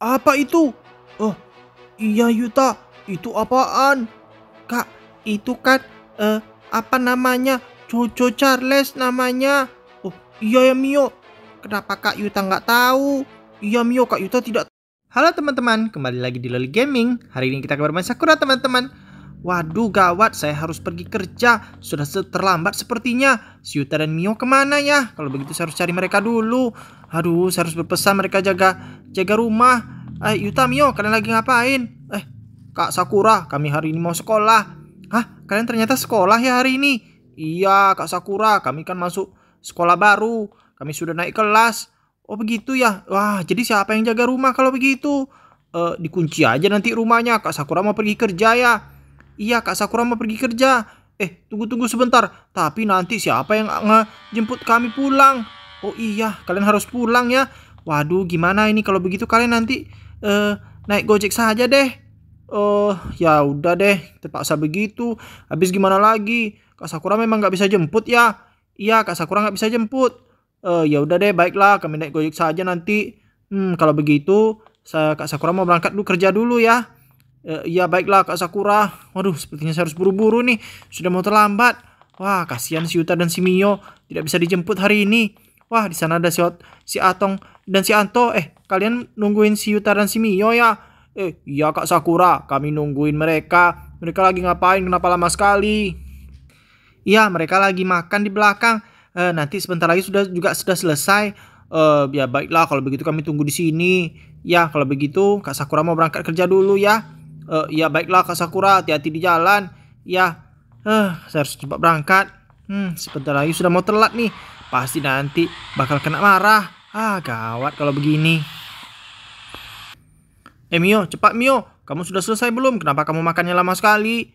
apa itu? Oh, iya Yuta, itu apaan? Kak, itu kan eh apa namanya? Jojo Charles namanya. Oh, iya ya Mio. Kenapa Kak Yuta nggak tahu? Iya Mio, Kak Yuta tidak Halo teman-teman, kembali lagi di Loli Gaming. Hari ini kita akan bermain Sakura teman-teman. Waduh gawat, saya harus pergi kerja. Sudah terlambat sepertinya. Si Yuta dan Mio ke mana ya? Kalau begitu saya harus cari mereka dulu. Aduh, saya harus berpesan mereka jaga jaga rumah. Eh, Yuta, Mio, kalian lagi ngapain? Eh, Kak Sakura, kami hari ini mau sekolah. Hah, kalian ternyata sekolah ya hari ini? Iya, Kak Sakura, kami kan masuk sekolah baru. Kami sudah naik kelas. Oh begitu ya. Wah, jadi siapa yang jaga rumah kalau begitu? Uh, dikunci aja nanti rumahnya. Kak Sakura mau pergi kerja ya. Iya, Kak Sakura mau pergi kerja. Eh, tunggu-tunggu sebentar. Tapi nanti siapa yang ngejemput kami pulang? Oh iya, kalian harus pulang ya. Waduh, gimana ini kalau begitu kalian nanti uh, naik Gojek saja deh. Oh, uh, ya udah deh, terpaksa begitu. Habis gimana lagi? Kak Sakura memang nggak bisa jemput ya? Iya, Kak Sakura nggak bisa jemput. Uh, ya udah deh, baiklah, kami naik gojek saja nanti. Hmm, kalau begitu, saya Kak Sakura mau berangkat dulu kerja dulu ya. Uh, ya baiklah Kak Sakura. Waduh, sepertinya saya harus buru-buru nih. Sudah mau terlambat. Wah, kasihan si Yuta dan si Mio tidak bisa dijemput hari ini. Wah, di sana ada si, si Atong dan si Anto. Eh, kalian nungguin si Yuta dan si Mio ya? Eh, iya Kak Sakura, kami nungguin mereka. Mereka lagi ngapain? Kenapa lama sekali? Iya, mereka lagi makan di belakang eh, nanti sebentar lagi sudah juga sudah selesai. Eh, ya baiklah kalau begitu kami tunggu di sini. Ya kalau begitu Kak Sakura mau berangkat kerja dulu ya. Eh, ya baiklah Kak Sakura hati-hati di jalan. Ya, eh, saya harus cepat berangkat. Hmm, sebentar lagi sudah mau telat nih. Pasti nanti bakal kena marah. Ah, gawat kalau begini. Eh Mio, cepat Mio. Kamu sudah selesai belum? Kenapa kamu makannya lama sekali?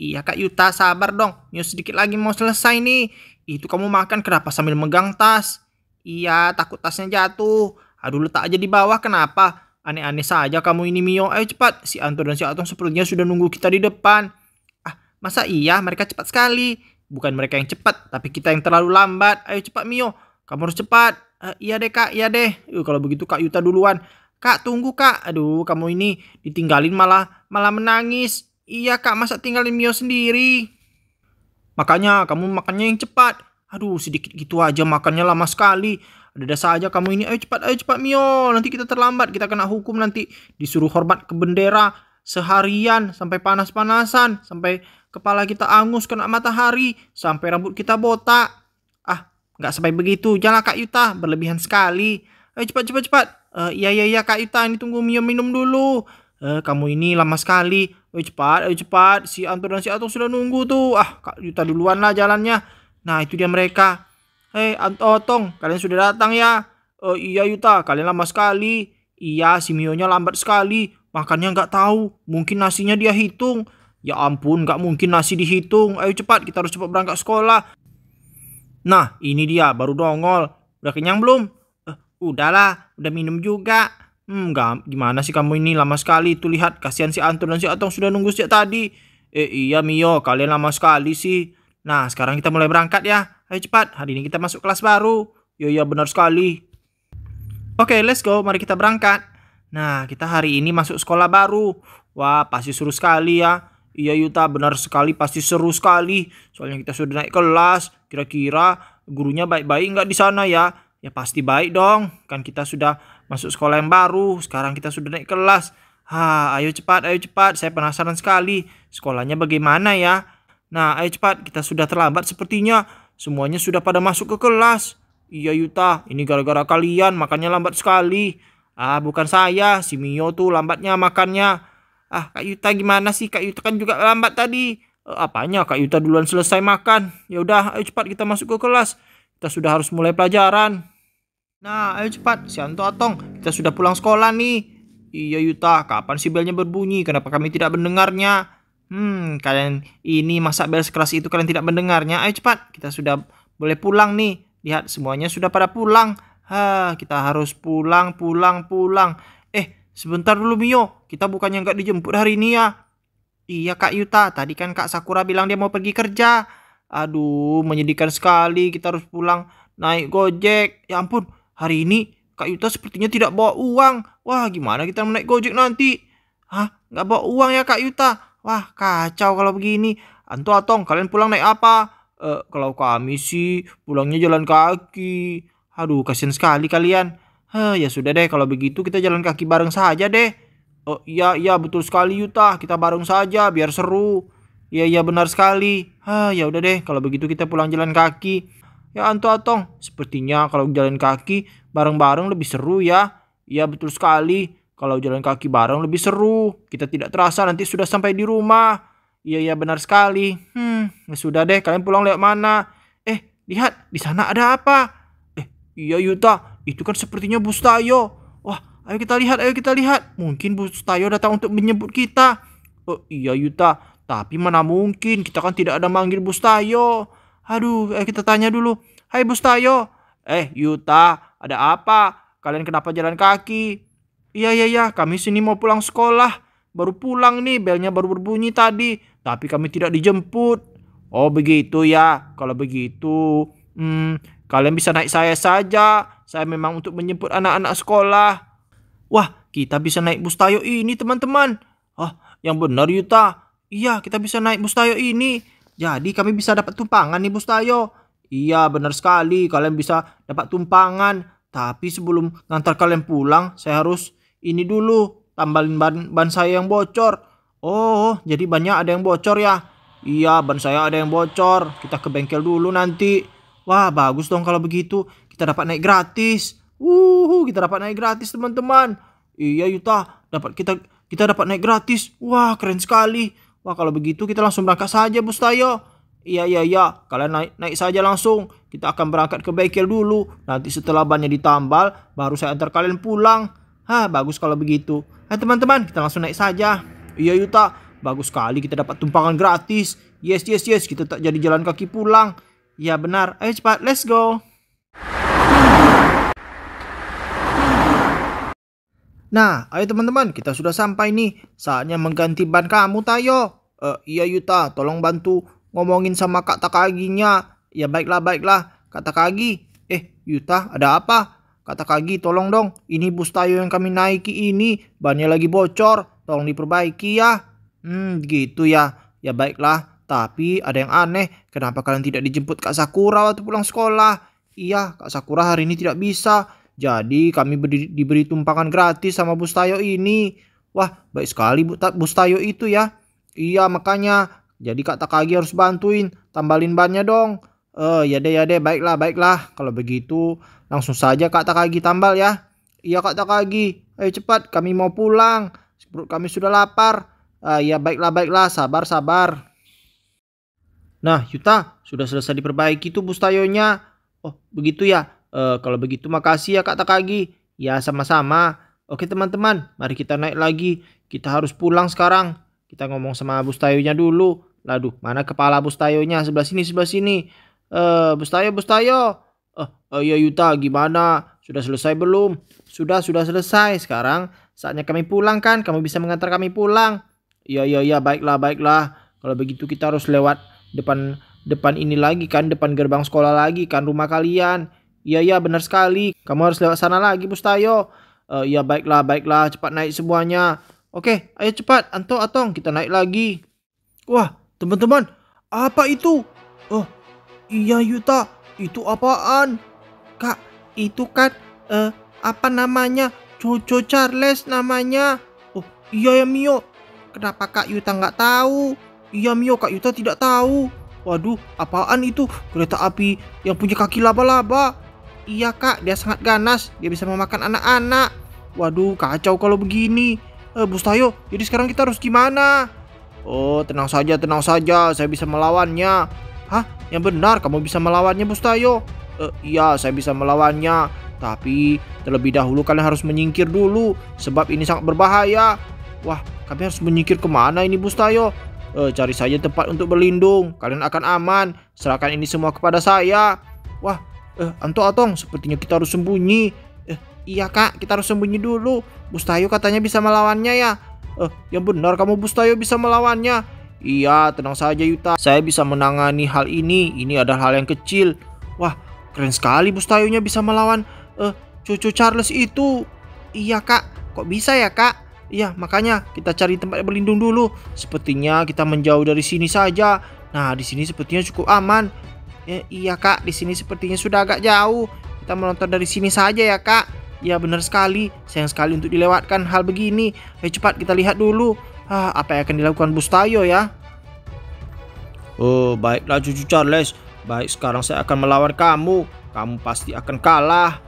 Iya Kak Yuta, sabar dong. Mio sedikit lagi mau selesai nih. Itu kamu makan kenapa sambil megang tas? Iya, takut tasnya jatuh. Aduh, letak aja di bawah, kenapa? Aneh-aneh saja kamu ini Mio. Ayo cepat, si Anto dan si Atong sepertinya sudah nunggu kita di depan. Ah, masa iya mereka cepat sekali? Bukan mereka yang cepat, tapi kita yang terlalu lambat. Ayo cepat Mio, kamu harus cepat. Uh, iya deh kak, iya deh. Uh, kalau begitu kak Yuta duluan. Kak, tunggu kak. Aduh, kamu ini ditinggalin malah malah menangis. Iya kak, masa tinggalin Mio sendiri? Makanya kamu makannya yang cepat. Aduh, sedikit gitu aja makannya lama sekali. Ada dasa aja kamu ini. Ayo cepat, ayo cepat Mio. Nanti kita terlambat. Kita kena hukum nanti. Disuruh hormat ke bendera seharian sampai panas-panasan. Sampai kepala kita angus kena matahari. Sampai rambut kita botak. Ah, nggak sampai begitu. Jangan Kak Yuta. Berlebihan sekali. Ayo cepat, cepat, cepat. Uh, iya, iya, iya Kak Yuta. Ini tunggu Mio minum dulu. Uh, kamu ini lama sekali. Ayo cepat, ayo cepat. Si Anto dan si Ato sudah nunggu tuh. Ah, Kak Yuta duluan lah jalannya. Nah, itu dia mereka. Hei, Anto, Tong, kalian sudah datang ya? Oh iya Yuta, kalian lama sekali. Iya, si Mio-nya lambat sekali. Makannya nggak tahu. Mungkin nasinya dia hitung. Ya ampun, nggak mungkin nasi dihitung. Ayo cepat, kita harus cepat berangkat sekolah. Nah, ini dia, baru dongol. Udah kenyang belum? Uh, udahlah, udah minum juga. Hmm, gak, gimana sih kamu ini lama sekali. Tuh lihat, kasihan si Anton dan si Atong sudah nunggu sejak tadi. Eh iya Mio, kalian lama sekali sih. Nah, sekarang kita mulai berangkat ya. Ayo cepat, hari ini kita masuk kelas baru. Yo iya benar sekali. Oke, okay, let's go. Mari kita berangkat. Nah, kita hari ini masuk sekolah baru. Wah, pasti seru sekali ya. Iya Yuta, benar sekali. Pasti seru sekali. Soalnya kita sudah naik kelas. Kira-kira gurunya baik-baik nggak di sana ya? Ya pasti baik dong. Kan kita sudah masuk sekolah yang baru, sekarang kita sudah naik kelas. Ha, ayo cepat, ayo cepat, saya penasaran sekali. Sekolahnya bagaimana ya? Nah, ayo cepat, kita sudah terlambat sepertinya. Semuanya sudah pada masuk ke kelas. Iya Yuta, ini gara-gara kalian makannya lambat sekali. Ah, bukan saya, si Mio tuh lambatnya makannya. Ah, Kak Yuta gimana sih? Kak Yuta kan juga lambat tadi. Eh, apanya Kak Yuta duluan selesai makan? Ya udah, ayo cepat kita masuk ke kelas. Kita sudah harus mulai pelajaran. Nah, ayo cepat, si Anto Atong, kita sudah pulang sekolah nih. Iya Yuta, kapan si belnya berbunyi? Kenapa kami tidak mendengarnya? Hmm, kalian ini masa bel sekeras itu kalian tidak mendengarnya? Ayo cepat, kita sudah boleh pulang nih. Lihat, semuanya sudah pada pulang. Hah, kita harus pulang, pulang, pulang. Eh, sebentar dulu Mio, kita bukannya nggak dijemput hari ini ya? Iya Kak Yuta, tadi kan Kak Sakura bilang dia mau pergi kerja. Aduh, menyedihkan sekali, kita harus pulang naik gojek. Ya ampun, hari ini Kak Yuta sepertinya tidak bawa uang. Wah, gimana kita naik Gojek nanti? Hah? Nggak bawa uang ya Kak Yuta? Wah, kacau kalau begini. Anto Atong, kalian pulang naik apa? Eh, kalau kami sih pulangnya jalan kaki. Aduh, kasihan sekali kalian. Hah, ya sudah deh, kalau begitu kita jalan kaki bareng saja deh. Oh iya, iya betul sekali Yuta. Kita bareng saja biar seru. Iya, iya benar sekali. Hah, ya udah deh, kalau begitu kita pulang jalan kaki. Ya Anto Atong, sepertinya kalau jalan kaki bareng-bareng lebih seru ya. Iya betul sekali. Kalau jalan kaki bareng lebih seru. Kita tidak terasa nanti sudah sampai di rumah. Iya iya benar sekali. Hmm, ya sudah deh kalian pulang lewat mana? Eh, lihat di sana ada apa? Eh, iya Yuta, itu kan sepertinya Bustayo. Wah, ayo kita lihat, ayo kita lihat. Mungkin Bustayo datang untuk menyebut kita. Oh iya Yuta, tapi mana mungkin kita kan tidak ada manggil Bustayo. Aduh, eh kita tanya dulu. Hai Bustayo. Eh, Yuta, ada apa? Kalian kenapa jalan kaki? Iya, iya, iya, kami sini mau pulang sekolah. Baru pulang nih, belnya baru berbunyi tadi. Tapi kami tidak dijemput. Oh, begitu ya. Kalau begitu, hmm, kalian bisa naik saya saja. Saya memang untuk menjemput anak-anak sekolah. Wah, kita bisa naik Bustayo ini, teman-teman. Oh, yang benar, Yuta. Iya, kita bisa naik Bustayo ini. Jadi kami bisa dapat tumpangan nih Bustayo. Iya benar sekali kalian bisa dapat tumpangan. Tapi sebelum ngantar kalian pulang saya harus ini dulu tambahin ban, ban saya yang bocor. Oh jadi banyak ada yang bocor ya. Iya ban saya ada yang bocor. Kita ke bengkel dulu nanti. Wah bagus dong kalau begitu. Kita dapat naik gratis. Wuhu kita dapat naik gratis teman-teman. Iya Yuta dapat kita kita dapat naik gratis. Wah keren sekali. Wah kalau begitu kita langsung berangkat saja Bustayo. Iya iya iya, kalian naik naik saja langsung. Kita akan berangkat ke bengkel dulu. Nanti setelah bannya ditambal, baru saya antar kalian pulang. Hah, bagus kalau begitu. Hai teman-teman, kita langsung naik saja. Iya Yuta, bagus sekali kita dapat tumpangan gratis. Yes yes yes, kita tak jadi jalan kaki pulang. Ya benar, ayo cepat, let's go. Nah, ayo teman-teman, kita sudah sampai nih. Saatnya mengganti ban kamu, Tayo. Uh, iya Yuta, tolong bantu ngomongin sama Kak Takaginya. Ya baiklah, baiklah. Kak Takagi. Eh, Yuta, ada apa? Kak Takagi, tolong dong. Ini bus Tayo yang kami naiki ini. Bannya lagi bocor. Tolong diperbaiki ya. Hmm, gitu ya. Ya baiklah. Tapi ada yang aneh. Kenapa kalian tidak dijemput Kak Sakura waktu pulang sekolah? Iya, Kak Sakura hari ini tidak bisa. Jadi kami beri, diberi tumpangan gratis sama Bustayo ini. Wah, baik sekali Bustayo itu ya. Iya, makanya. Jadi Kak Takagi harus bantuin. Tambalin bannya dong. Eh, ya deh, ya deh. Baiklah, baiklah. Kalau begitu, langsung saja Kak Takagi tambal ya. Iya Kak Takagi. Ayo cepat, kami mau pulang. Perut kami sudah lapar. Uh, ya baiklah, baiklah. Sabar, sabar. Nah, Yuta, sudah selesai diperbaiki tuh Bustayonya. Oh, begitu ya. Uh, kalau begitu makasih ya Kak Takagi. Ya sama-sama. Oke teman-teman, mari kita naik lagi. Kita harus pulang sekarang. Kita ngomong sama Bustayonya dulu. Laduh, mana kepala Bustayonya? Sebelah sini, sebelah sini. Eh, uh, Bustayo, Bustayo. Eh, uh, ya Yuta, gimana? Sudah selesai belum? Sudah, sudah selesai. Sekarang saatnya kami pulang kan? Kamu bisa mengantar kami pulang. Iya, iya, iya, baiklah, baiklah. Kalau begitu kita harus lewat depan depan ini lagi kan, depan gerbang sekolah lagi kan rumah kalian. Iya iya benar sekali. Kamu harus lewat sana lagi Bustayo. Uh, ya baiklah baiklah cepat naik semuanya. Oke ayo cepat Anto Atong kita naik lagi. Wah teman-teman apa itu? Oh iya Yuta itu apaan? Kak itu kan uh, apa namanya? Jojo Charles namanya. Oh iya ya Mio. Kenapa Kak Yuta nggak tahu? Iya Mio Kak Yuta tidak tahu. Waduh, apaan itu? Kereta api yang punya kaki laba-laba. Iya kak, dia sangat ganas. Dia bisa memakan anak-anak. Waduh, kacau kalau begini. Eh, Bustayo, jadi sekarang kita harus gimana? Oh, tenang saja, tenang saja. Saya bisa melawannya. Hah? Yang benar, kamu bisa melawannya, Bustayo? Eh, iya, saya bisa melawannya. Tapi terlebih dahulu kalian harus menyingkir dulu. Sebab ini sangat berbahaya. Wah, kami harus menyingkir ke mana ini, Bustayo? Eh, cari saja tempat untuk berlindung. Kalian akan aman. Serahkan ini semua kepada saya. Wah, Eh, Anto Atong, sepertinya kita harus sembunyi. Eh, iya kak, kita harus sembunyi dulu. Bustayo katanya bisa melawannya ya. Eh, yang benar kamu Bustayo bisa melawannya. Iya, tenang saja Yuta. Saya bisa menangani hal ini. Ini adalah hal yang kecil. Wah, keren sekali Bustayonya bisa melawan eh cucu Charles itu. Iya kak, kok bisa ya kak? Iya, makanya kita cari tempat berlindung dulu. Sepertinya kita menjauh dari sini saja. Nah, di sini sepertinya cukup aman. Ya, iya kak, di sini sepertinya sudah agak jauh. Kita menonton dari sini saja ya kak. Ya benar sekali, sayang sekali untuk dilewatkan hal begini. Ayo cepat kita lihat dulu. Ah, apa yang akan dilakukan Bustayo ya? Oh, baiklah cucu Charles. Baik, sekarang saya akan melawan kamu. Kamu pasti akan kalah.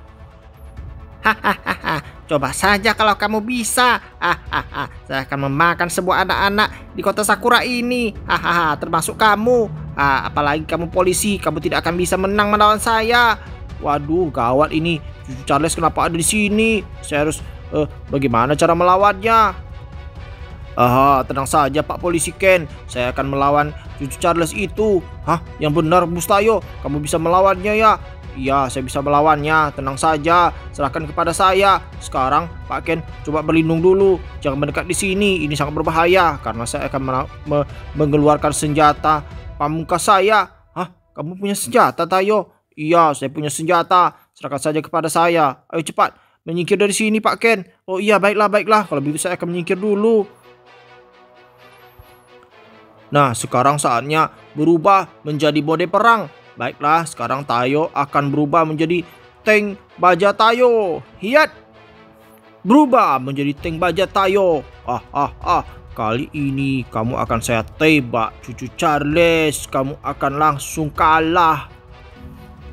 Hahaha, coba saja kalau kamu bisa. Hahaha, saya akan memakan sebuah anak-anak di kota Sakura ini. Hahaha, termasuk kamu. Ah, apalagi kamu polisi, kamu tidak akan bisa menang melawan saya. Waduh, gawat ini. Cucu Charles kenapa ada di sini? Saya harus uh, bagaimana cara melawannya? Aha, tenang saja Pak Polisi Ken. Saya akan melawan cucu Charles itu. Hah, yang benar Bustayo, kamu bisa melawannya ya? Iya, saya bisa melawannya. Tenang saja, serahkan kepada saya. Sekarang, Pak Ken, coba berlindung dulu. Jangan mendekat di sini. Ini sangat berbahaya karena saya akan me mengeluarkan senjata pamungkas saya. Hah, kamu punya senjata, Tayo? Iya, saya punya senjata. Serahkan saja kepada saya. Ayo cepat, menyingkir dari sini, Pak Ken. Oh iya, baiklah, baiklah. Kalau begitu saya akan menyingkir dulu. Nah, sekarang saatnya berubah menjadi mode perang. Baiklah, sekarang Tayo akan berubah menjadi tank baja Tayo. Hiat! Berubah menjadi tank baja Tayo. Ah, ah, ah. Kali ini kamu akan saya tebak, cucu Charles. Kamu akan langsung kalah.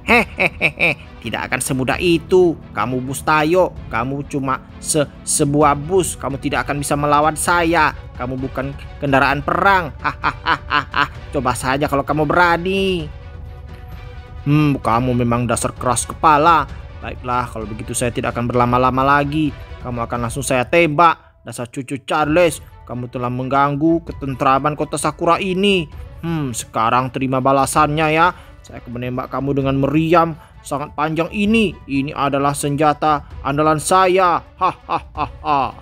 Hehehe, tidak akan semudah itu. Kamu bus Tayo, kamu cuma se sebuah bus. Kamu tidak akan bisa melawan saya. Kamu bukan kendaraan perang. Hahaha, coba saja kalau kamu berani. Hmm, kamu memang dasar keras kepala. Baiklah, kalau begitu saya tidak akan berlama-lama lagi. Kamu akan langsung saya tembak. Dasar cucu Charles, kamu telah mengganggu ketentraman kota Sakura ini. Hmm, sekarang terima balasannya ya. Saya akan menembak kamu dengan meriam sangat panjang ini. Ini adalah senjata andalan saya. Hahaha.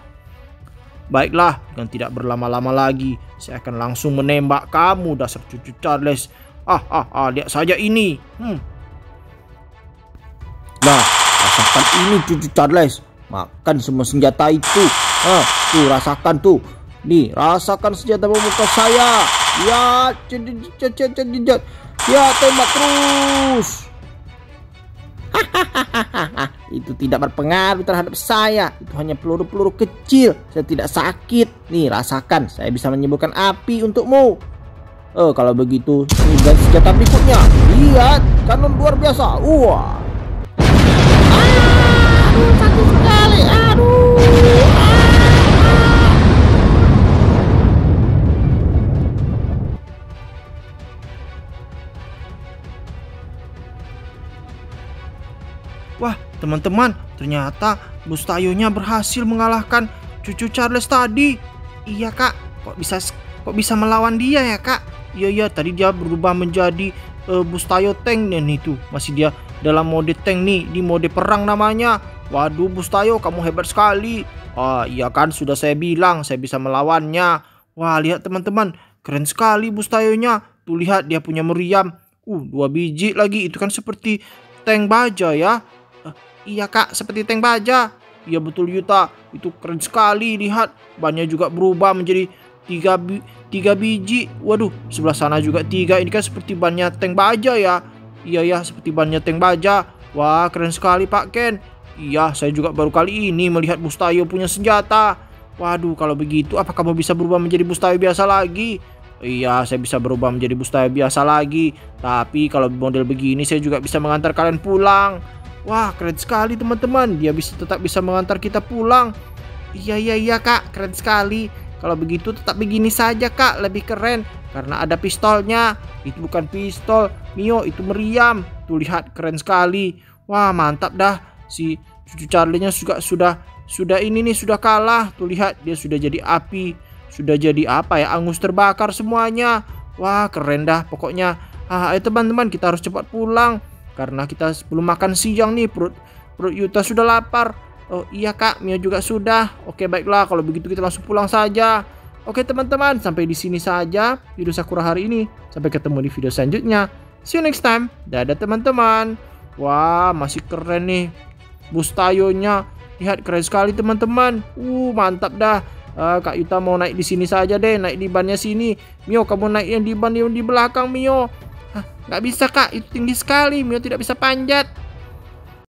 Baiklah, dengan tidak berlama-lama lagi, saya akan langsung menembak kamu dasar cucu Charles. Ah, ah, ah, lihat saja ini. Hmm. Nah, rasakan ini cucu Charles. Makan semua senjata itu. Ah, tuh rasakan tuh. Nih, rasakan senjata memuka saya. Ya, Ya, tembak terus. itu tidak berpengaruh terhadap saya. Itu hanya peluru-peluru kecil. Saya tidak sakit. Nih, rasakan. Saya bisa menyembuhkan api untukmu. Oh, kalau begitu, ini senjata berikutnya. Lihat, kanon luar biasa. Wah. Aduh, sakit sekali. Aduh. Teman-teman, ternyata Bustayonya berhasil mengalahkan cucu Charles tadi. Iya, Kak. Kok bisa kok bisa melawan dia ya, Kak? Iya, iya, tadi dia berubah menjadi uh, Bustayo Tank dan itu. Masih dia dalam mode tank nih, di mode perang namanya. Waduh, Bustayo, kamu hebat sekali. Ah, iya kan, sudah saya bilang saya bisa melawannya. Wah, lihat teman-teman, keren sekali Bustayonya. Tuh lihat dia punya meriam. Uh, dua biji lagi. Itu kan seperti tank baja ya. Iya kak, seperti tank baja. Iya betul Yuta, itu keren sekali. Lihat, bannya juga berubah menjadi tiga, bi tiga biji. Waduh, sebelah sana juga tiga. Ini kan seperti bannya tank baja ya. Iya ya, seperti bannya tank baja. Wah, keren sekali Pak Ken. Iya, saya juga baru kali ini melihat Bustayo punya senjata. Waduh, kalau begitu apa kamu bisa berubah menjadi Bustayo biasa lagi? Iya, saya bisa berubah menjadi Bustayo biasa lagi. Tapi kalau model begini saya juga bisa mengantar kalian pulang. Wah keren sekali teman-teman. Dia bisa tetap bisa mengantar kita pulang. Iya iya iya kak. Keren sekali. Kalau begitu tetap begini saja kak. Lebih keren. Karena ada pistolnya. Itu bukan pistol. Mio itu meriam. Tuh lihat. Keren sekali. Wah mantap dah. Si cucu Charlie-nya juga sudah Sudah ini nih sudah kalah. Tuh lihat. Dia sudah jadi api. Sudah jadi apa ya? Angus terbakar semuanya. Wah keren dah pokoknya. Ah, ayo teman-teman kita harus cepat pulang karena kita belum makan siang nih, perut perut Yuta sudah lapar. Oh iya kak, Mio juga sudah. Oke baiklah, kalau begitu kita langsung pulang saja. Oke teman-teman, sampai di sini saja video Sakura hari ini. Sampai ketemu di video selanjutnya. See you next time. Dadah teman-teman. Wah, masih keren nih. Bus tayonya. Lihat keren sekali teman-teman. Uh, mantap dah. Uh, Kak Yuta mau naik di sini saja deh, naik di bannya sini. Mio, kamu naik yang di ban yang di belakang Mio. Nggak bisa kak, itu tinggi sekali, Mio tidak bisa panjat.